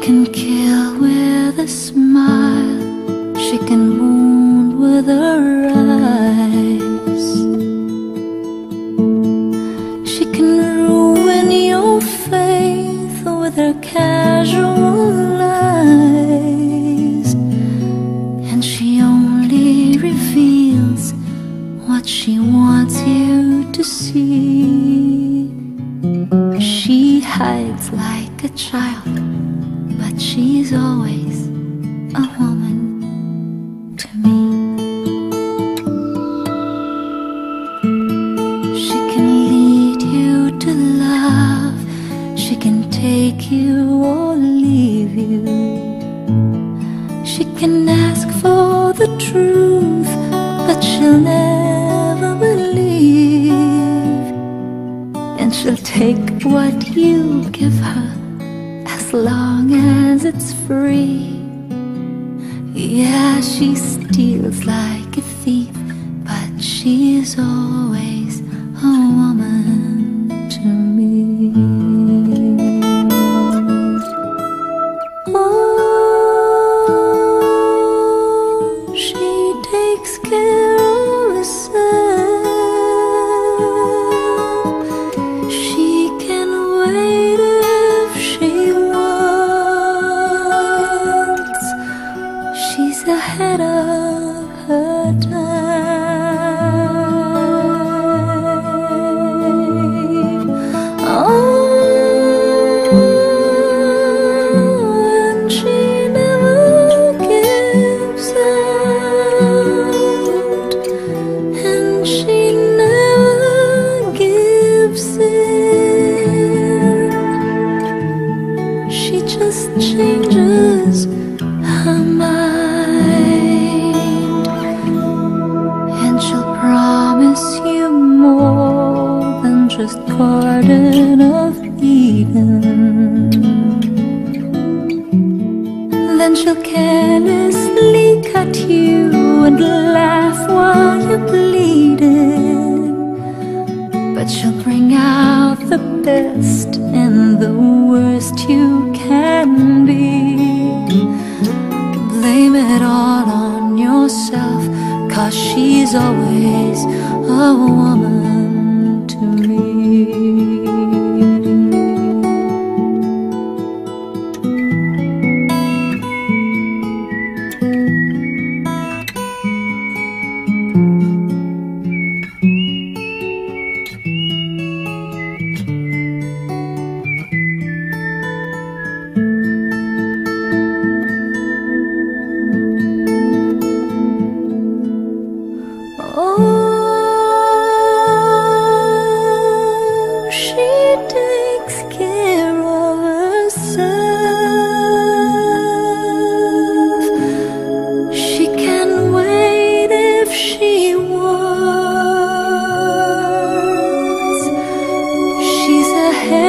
can kill with a smile, she can wound with her eyes. She can ruin your faith with her casual lies, and she only reveals what she wants you to see. She hides like a child, but she's always a woman to me. She can lead you to love, she can take you or leave you. She can ask for the truth, but she'll never believe. And she'll take what you give her long as it's free. Yeah, she steals like a thief, but she's always just Garden of Eden. Then she'll carelessly cut you and laugh while you're bleeding. But she'll bring out the best and the worst you can be. Blame it all on yourself, cause she's always a woman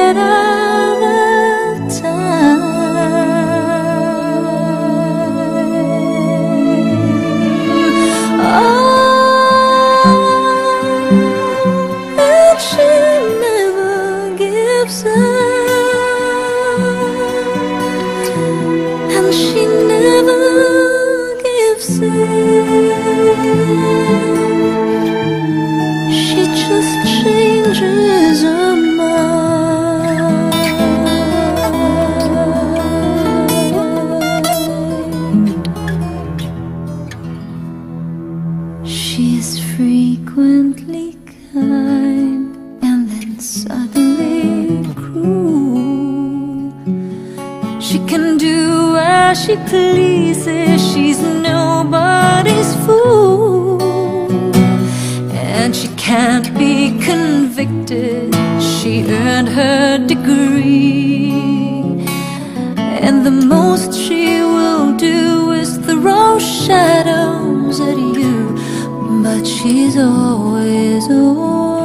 She never gives it, and she never gives it, she just changes She's frequently kind and then suddenly cruel. She can do as she pleases, she's nobody's fool. And she can't be convicted, she earned her degree. And the most she will do is throw shadows at you. But she's always a